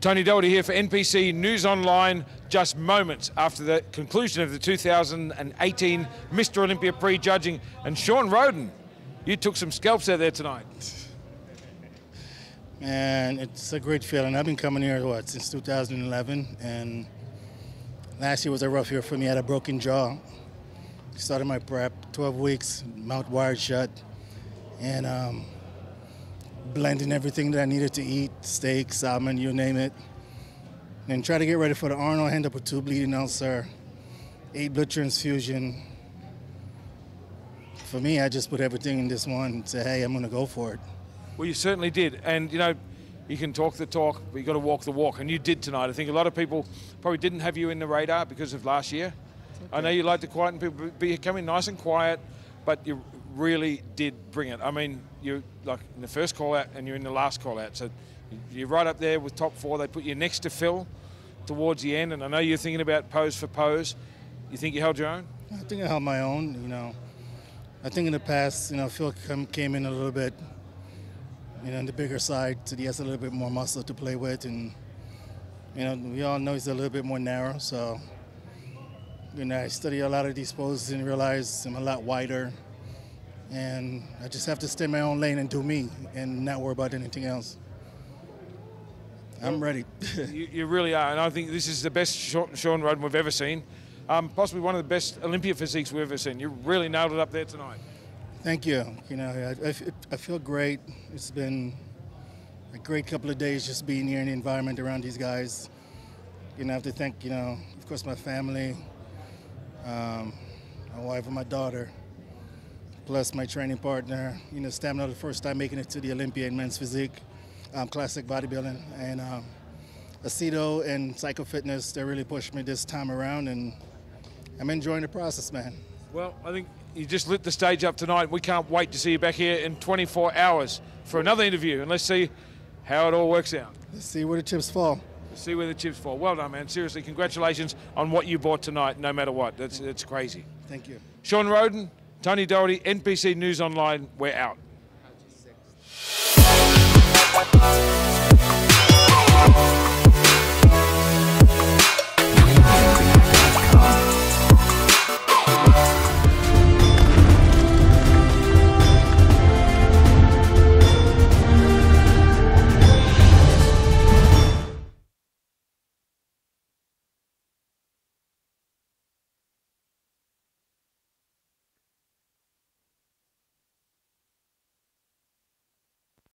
Tony Doherty here for NPC News Online, just moments after the conclusion of the 2018 Mr. Olympia pre-judging. And Shawn Rhoden, you took some scalps out there tonight. Man, it's a great feeling. I've been coming here, what, since 2011, and last year was a rough year for me. I had a broken jaw. Started my prep, 12 weeks, mouth wired shut, and um, blending everything that I needed to eat, steak, salmon, you name it. And try to get ready for the Arnold, end up with two bleeding ulcer, eight blood transfusion. For me, I just put everything in this one and say, hey, I'm gonna go for it. Well, you certainly did. And, you know, you can talk the talk, but you've got to walk the walk. And you did tonight. I think a lot of people probably didn't have you in the radar because of last year. Okay. I know you like to quieten people, but you come in nice and quiet, but you really did bring it. I mean, you're like in the first call out and you're in the last call out. So you're right up there with top four. They put you next to Phil towards the end. And I know you're thinking about pose for pose. You think you held your own? I think I held my own. You know, I think in the past, you know, Phil came in a little bit you know, on the bigger side, so he has a little bit more muscle to play with, and you know, we all know he's a little bit more narrow. So, you know, I study a lot of these poses and realize I'm a lot wider, and I just have to stay in my own lane and do me, and not worry about anything else. I'm ready. you, you, really are, and I think this is the best Shawn Rhoden we've ever seen. Um, possibly one of the best Olympia physiques we've ever seen. You really nailed it up there tonight. Thank you. You know, I, I, feel great. It's been a great couple of days just being here in the environment around these guys. You know, I have to thank, you know, of course, my family, um, my wife and my daughter, plus my training partner. You know, Stamina, the first time making it to the Olympia in men's physique, um, classic bodybuilding, and um, Aceto and Psycho Fitness. They really pushed me this time around, and I'm enjoying the process, man. Well, I think you just lit the stage up tonight. We can't wait to see you back here in 24 hours for another interview, and let's see how it all works out. Let's see where the chips fall. Let's see where the chips fall. Well done, man. Seriously, congratulations on what you bought tonight, no matter what. That's, that's crazy. Thank you. Shawn Rhoden, Tony Doherty, NPC News Online, we're out.